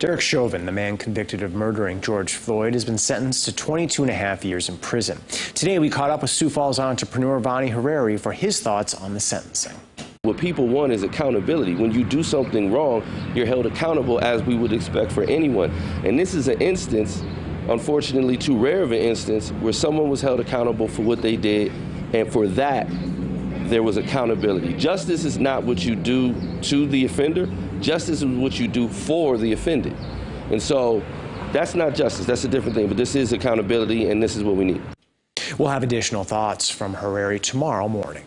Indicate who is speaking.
Speaker 1: Derek Chauvin, the man convicted of murdering George Floyd, has been sentenced to 22 and a half years in prison. Today, we caught up with Sioux Falls entrepreneur Vaney Hariri for his thoughts on the sentencing.
Speaker 2: What people want is accountability. When you do something wrong, you're held accountable as we would expect for anyone. And this is an instance, unfortunately too rare of an instance, where someone was held accountable for what they did, and for that, there was accountability. Justice is not what you do to the offender, justice is what you do for the offended. And so that's not justice, that's a different thing, but this is accountability, and this is what we need.
Speaker 1: We'll have additional thoughts from Hariri tomorrow morning.